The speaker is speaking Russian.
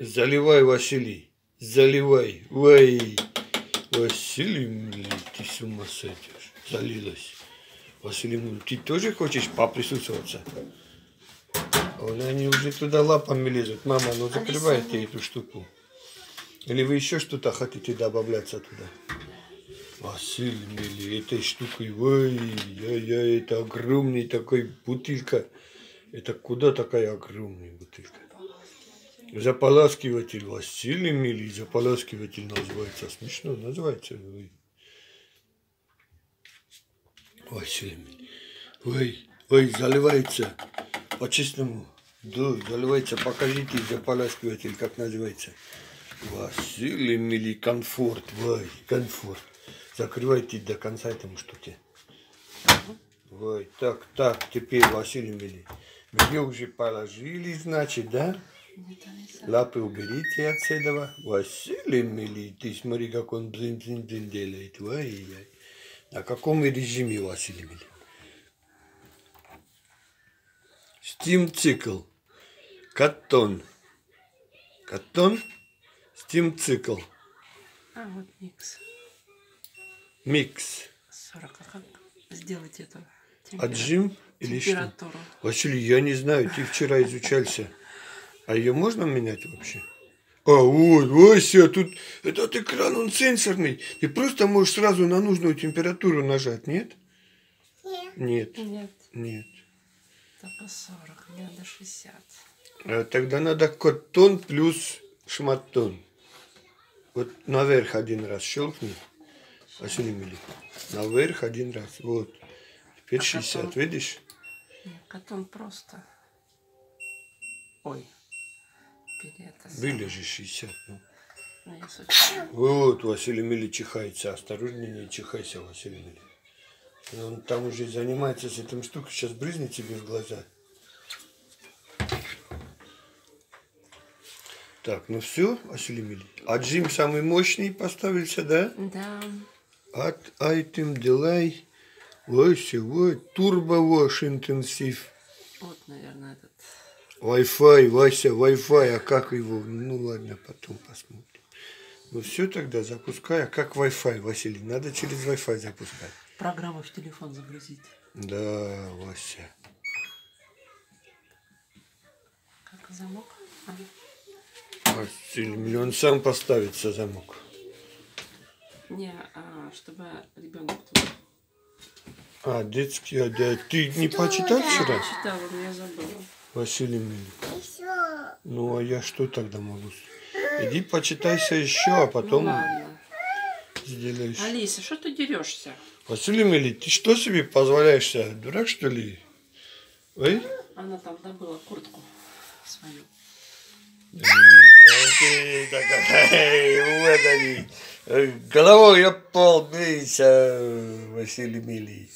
Заливай, Василий, заливай. Ой, Василий, ты с ума сойдешь. Залилась. Василий, ты тоже хочешь поприсутствоваться? Они уже туда лапами лезут. Мама, ну закрывайте эту штуку. Или вы еще что-то хотите добавляться туда? Василий, мили, этой штукой, ой, я, я, это огромный такой бутылка. Это куда такая огромная бутылка? Заполаскиватель Василий Мили, заполаскиватель называется. Смешно называется. Ой, Мили. Ой, ой, заливается. По-честному. Да, заливается. Покажите заполаскиватель, как называется. Василий Мили, комфорт. Ой, комфорт. Закрывайте до конца этому штуки. Ой, так, так, теперь Василий Мили. Мне уже положили, значит, да? Лапы уберите отсюда. Василий Мили, ты смотри, как он блин-блин-блин делает. Ой-ой. На каком режиме Василий Мили? Steam цикл. Каттон. Каттон. Steam цикл. А, вот микс. Микс. 40. А как сделать это? Отжим или что? Василий, я не знаю, ты вчера изучался. А ее можно менять вообще? А, вот, Вася, тут этот экран, он сенсорный. Ты просто можешь сразу на нужную температуру нажать, нет? Нет. Нет, Нет. только 40. Мне до 60. А тогда надо коттон плюс шматтон. Вот наверх один раз щелкни. Василий Мили. Наверх один раз. Вот. Теперь А 60, коттон? видишь? Нет, котон просто. Ой. Были же 60. Ну. Ну. Вот Василий Мили чихается. Осторожнее, не чихайся, Василий Мили. Он там уже занимается с этим штукой. Сейчас брызнет тебе в глаза. Так, ну все, Василий Мили. Отжим самый мощный поставился, да? Да. От Item Delay. Ось, вот, Turbo Wash Intensive. Вот, наверное, этот. Wi-Fi, Вася, Wi-Fi, а как его? Ну ладно, потом посмотрим. Ну все тогда, запускай. А как Wi-Fi, Василий? Надо через Wi-Fi запускать. Программу в телефон загрузить. Да, Вася. Как замок? А, Василий, он сам поставится замок. Не, а, чтобы ребенок тут А, детский, а, да, ты не почитал вчера? читал, но я забыла. Василий Мили. Ну, а я что тогда могу? Иди почитайся еще, а Ну потом ладно. сделаешь. Алиса, что ты дерешься? Василий Мили, ты что себе позволяешь? себя? Дурак, что ли? Ой? Она там добыла куртку свою. Вот они. Головой об пол бейся, Василий Мили.